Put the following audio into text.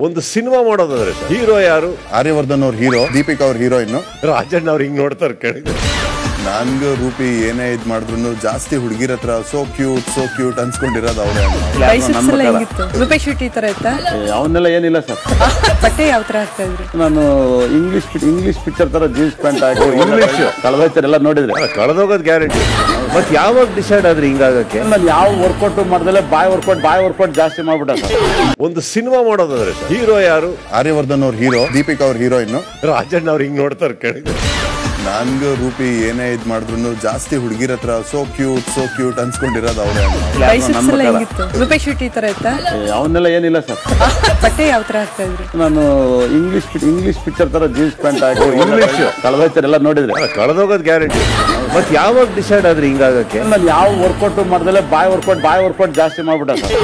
ಒಂದು ಸಿನಿಮಾ ಮಾಡೋದಾದ್ರೆ ಹೀರೋ ಯಾರು? ಆರ್ಯವರ್ಧನ್ ಅವ್ರ ಹೀರೋ ದೀಪಿಕಾ ಅವ್ರ ಹೀರೋಯಿನ್. ರಾಜಣ್ಣ ಅವ್ರು ಹಿಂಗ್ ನೋಡ್ತಾರೆ ಕೇಳಿದ್ರೆ. ನನ್ಗೂ ರೂಪಿ ಏನೇ ಇದ್ ಮಾಡಿದ್ರು ಜಾಸ್ತಿ ಹುಡುಗಿರ ಹತ್ರ ಸೋ ಕ್ಯೂಟ್ ಸೋ ಕ್ಯೂಟ್ ಅನ್ಸ್ಕೊಂಡಿರೋದು ಅವ್ರೆ ರೂಪೇಶ್ ಶೆಟ್ಟಿ ಈ ತರ ಇತ್ತಾ? ಅವನ್ನೆಲ್ಲ ಏನಿಲ್ಲ ಸರ್. ಬಟ್ಟೆ ಯಾವ ತರ ಹಾಕ್ತಾ ಇದ್ರು? ನಾನು ಇಂಗ್ಲಿಷ್ ಇಂಗ್ಲಿಷ್ ಪಿಕ್ಚರ್ ತರ ಜೀನ್ಸ್ ಪ್ಯಾಂಟ್ ಹಾಕಿ ಇಂಗ್ಲಿಷ್ ಕಳೆದ ಎಲ್ಲ ನೋಡಿದ್ರೆ. ಕಳೆದೋಗೋದ್ ಗ್ಯಾರಂಟಿ ಮತ್ತೆ ಯಾವಾಗ ಡಿಸೈಡ್ ಆದ್ರೆ ಹಿಂಗಾಗಕ್ಕೆ? ನಾನು ಯಾವ ವರ್ಕೌಟ್ ಮಾಡ್ದಲ್ಲೇ ಬಾಯ್ ವರ್ಕೌಟ್ ಬಾಯ್ ವರ್ಕೌಟ್ ಜಾಸ್ತಿ ಮಾಡ್ಬಿಟ್ಟ ಸರ್. ಒಂದು ಸಿನಿಮಾ ಮಾಡೋದಾದ್ರೆ ಹೀರೋ ಯಾರು? ಆರ್ಯವರ್ಧನ್ ಅವ್ರ ಹೀರೋ ದೀಪಿಕಾ ಅವ್ರ ಹೀರೋಯಿನ್ ರಾಜಣ್ಣ ಅವ್ರು ಹಿಂಗ್ ನೋಡ್ತಾರೆ ಕೇಳಿದ್ರೆ. ನನ್ಗೂ ರೂಪಿ ಏನೇ ಇದ್ ಮಾಡಿದ್ರು ಜಾಸ್ತಿ ಹುಡುಗಿರ ಹತ್ರ ಸೋ ಕ್ಯೂಟ್ ಸೋ ಕ್ಯೂಟ್ ಅನ್ಸ್ಕೊಂಡಿರೋದು ಅವ್ರೆ ರೂಪೇಶ್ ಶೆಟ್ಟಿ ಈ ತರ ಇತ್ತಾ? ಅವನ್ನೆಲ್ಲ ಏನಿಲ್ಲ ಸರ್. ಬಟ್ಟೆ ಯಾವ ತರ ಹಾಕ್ತಾ ಇದ್ರು? ನಾನು ಇಂಗ್ಲಿಷ್ ಇಂಗ್ಲಿಷ್ ಪಿಕ್ಚರ್ ತರ ಜೀನ್ಸ್ ಪ್ಯಾಂಟ್ ಹಾಕಿ ಇಂಗ್ಲಿಷ್ ಕಳೆದ ಎಲ್ಲ ನೋಡಿದ್ರೆ. ಕಳೆದೋಗೋದು ಗ್ಯಾರಂಟಿ ಮತ್ತೆ ಯಾವಾಗ ಡಿಸೈಡ್ ಆದ್ರೆ ಹಿಂಗಾಗಕ್ಕೆ? ನಾನು ಯಾವ ವರ್ಕೌಟ್ ಮಾಡ್ದಲ್ಲೇ ಬಾಯ್ ವರ್ಕೌಟ್ ಬಾಯ್ ವರ್ಕೌಟ್ ಜಾಸ್ತಿ ಮಾಡ್ಬಿಟ್ಟ ಸರ್.